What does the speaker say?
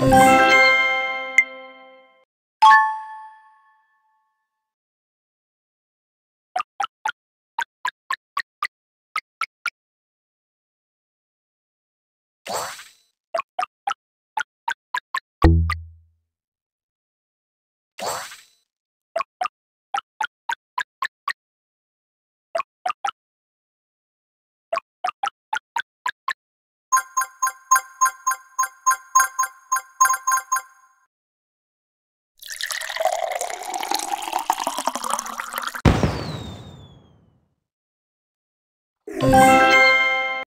you 음.